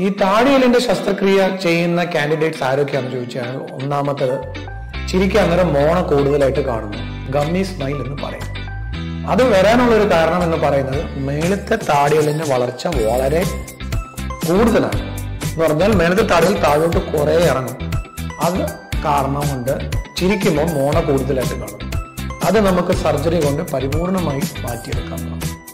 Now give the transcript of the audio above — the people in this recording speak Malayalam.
ഈ താടിയലിന്റെ ശസ്ത്രക്രിയ ചെയ്യുന്ന കാൻഡിഡേറ്റ്സ് ആരൊക്കെയാണെന്ന് ചോദിച്ചാൽ ഒന്നാമത്തത് ചിരിക്ക് അന്നേരം മോണ കൂടുതലായിട്ട് കാണുന്നു. ഗമ്മി സ്മൈൽ എന്ന് പറയും. അത് വരാനുള്ള ഒരു കാരണം എന്ന് പറയുന്നത് മേലത്തെ താടിയലിന്റെ വളർച്ച വളരെ കൂടുതലാണ്. എന്ന് പറഞ്ഞാൽ മേലത്തെ താടിയൽ താഴോട്ട് കുറെ ഇറങ്ങും. അത് കാരണം കൊണ്ട് ചിരിക്കുമ്പോൾ മോണ കൂടുതലായിട്ട് കാണും. അത് നമുക്ക് സർജറി കൊണ്ട് പരിപൂർണമായി മാറ്റിയെടുക്കാവുന്നതാണ്